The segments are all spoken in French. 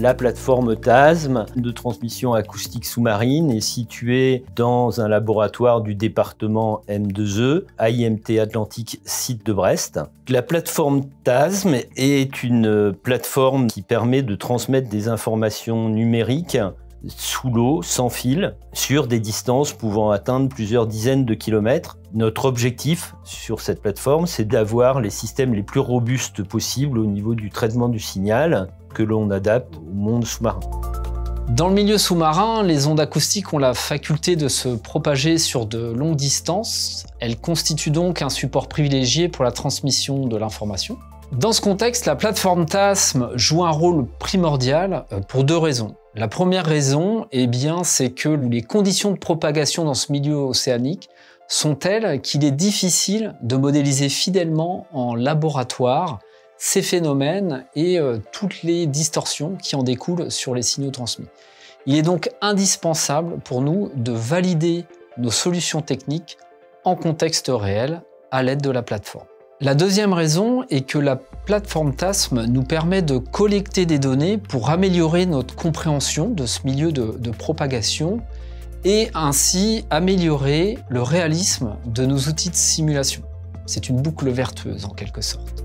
La plateforme TASM de transmission acoustique sous-marine est située dans un laboratoire du département M2E, AIMT Atlantique site de Brest. La plateforme TASM est une plateforme qui permet de transmettre des informations numériques sous l'eau, sans fil, sur des distances pouvant atteindre plusieurs dizaines de kilomètres. Notre objectif sur cette plateforme, c'est d'avoir les systèmes les plus robustes possibles au niveau du traitement du signal que l'on adapte au monde sous-marin. Dans le milieu sous-marin, les ondes acoustiques ont la faculté de se propager sur de longues distances. Elles constituent donc un support privilégié pour la transmission de l'information. Dans ce contexte, la plateforme TASM joue un rôle primordial euh, pour deux raisons. La première raison, eh bien, c'est que les conditions de propagation dans ce milieu océanique sont telles qu'il est difficile de modéliser fidèlement en laboratoire ces phénomènes et euh, toutes les distorsions qui en découlent sur les signaux transmis. Il est donc indispensable pour nous de valider nos solutions techniques en contexte réel à l'aide de la plateforme. La deuxième raison est que la plateforme TASM nous permet de collecter des données pour améliorer notre compréhension de ce milieu de, propagation et ainsi améliorer le réalisme de nos outils de simulation. C'est une boucle vertueuse en quelque sorte.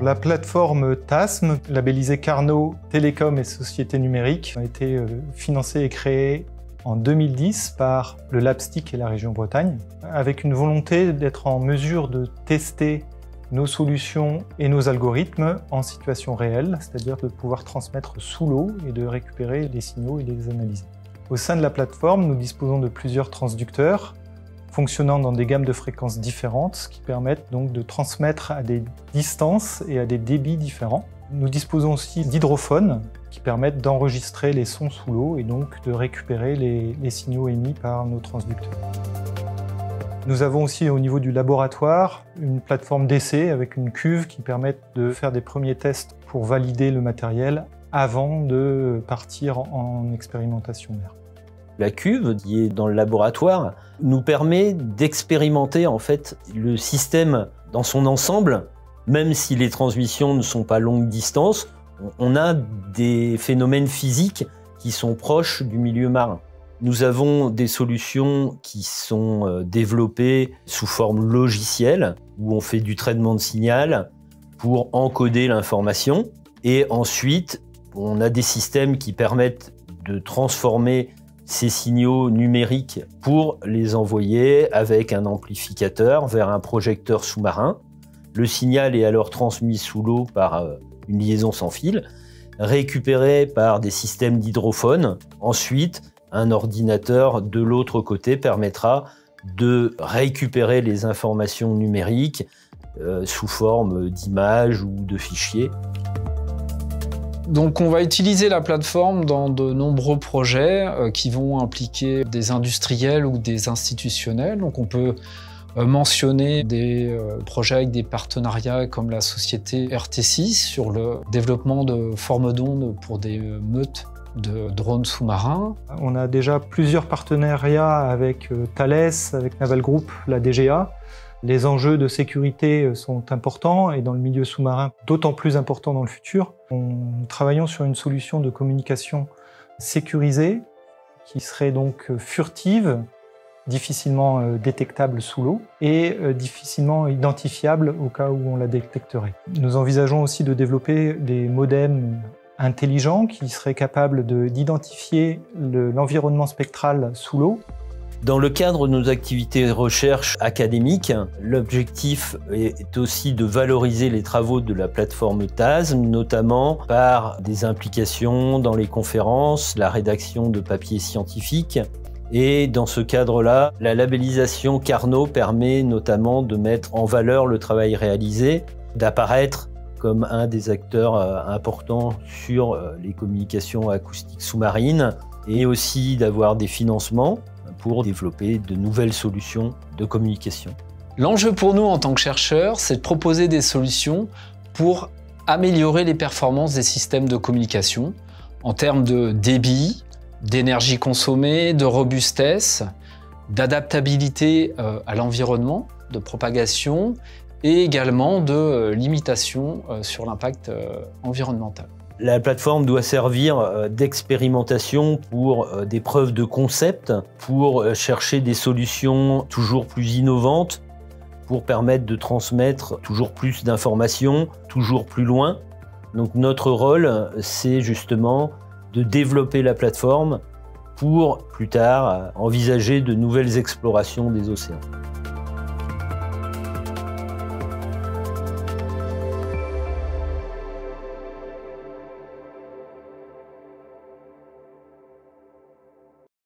La plateforme TASM, labellisée Carnot Télécom et Société Numérique, a été euh, financée et créée en 2010 par le LabStick et la région Bretagne, avec une volonté d'être en mesure de tester nos solutions et nos algorithmes en situation réelle, c'est-à-dire de pouvoir transmettre sous l'eau et de récupérer les signaux et les analyser. Au sein de la plateforme, nous disposons de plusieurs transducteurs fonctionnant dans des gammes de fréquences différentes qui permettent donc de transmettre à des distances et à des débits différents. Nous disposons aussi d'hydrophones qui permettent d'enregistrer les sons sous l'eau et donc de récupérer les, signaux émis par nos transducteurs. Nous avons aussi au niveau du laboratoire une plateforme d'essai avec une cuve qui permet de faire des premiers tests pour valider le matériel avant de partir en expérimentation mer. La cuve qui est dans le laboratoire nous permet d'expérimenter en fait le système dans son ensemble même si les transmissions ne sont pas longue distance, on a des phénomènes physiques qui sont proches du milieu marin. Nous avons des solutions qui sont euh, développées sous forme logicielle, où on fait du traitement de signal pour encoder l'information. Et ensuite, on a des systèmes qui permettent de transformer ces signaux numériques pour les envoyer avec un amplificateur vers un projecteur sous-marin. Le signal est alors transmis sous l'eau par euh, une liaison sans fil, récupéré par des systèmes d'hydrophone. Ensuite, un ordinateur de l'autre côté permettra de récupérer les informations numériques euh, sous forme d'images ou de fichiers. Donc on va utiliser la plateforme dans de nombreux projets euh, qui vont impliquer des industriels ou des institutionnels. Donc on peut mentionner des euh, projets avec des partenariats comme la société RT6 sur le développement de formes d'ondes pour des euh, meutes de drones sous-marins. On a déjà plusieurs partenariats avec Thales, avec Naval Group, la DGA. Les enjeux de sécurité sont importants et dans le milieu sous-marin d'autant plus importants dans le futur. Nous travaillons sur une solution de communication sécurisée qui serait donc furtive difficilement euh, détectable sous l'eau et euh, difficilement identifiable au cas où on la détecterait. Nous envisageons aussi de développer des modems intelligents qui seraient capables d'identifier l'environnement spectral sous l'eau dans le cadre de nos activités de recherche académiques, l'objectif est aussi de valoriser les travaux de la plateforme TASM, notamment par des implications dans les conférences, la rédaction de papiers scientifiques, et dans ce cadre-là, la labellisation Carnot permet notamment de mettre en valeur le travail réalisé, d'apparaître comme un des acteurs euh, importants sur euh, les communications acoustiques sous-marines et aussi d'avoir des financements pour développer de nouvelles solutions de communication. L'enjeu pour nous en tant que chercheurs, c'est de proposer des solutions pour améliorer les performances des systèmes de communication en termes de débit, d'énergie consommée, de robustesse, d'adaptabilité euh, à l'environnement, de propagation et également de euh, limitation euh, sur l'impact environnemental. La plateforme doit servir d'expérimentation pour des preuves de concept, pour chercher des solutions toujours plus innovantes, pour permettre de transmettre toujours plus d'informations, toujours plus loin. Donc notre rôle, c'est justement de développer la plateforme pour plus tard envisager de nouvelles explorations des océans.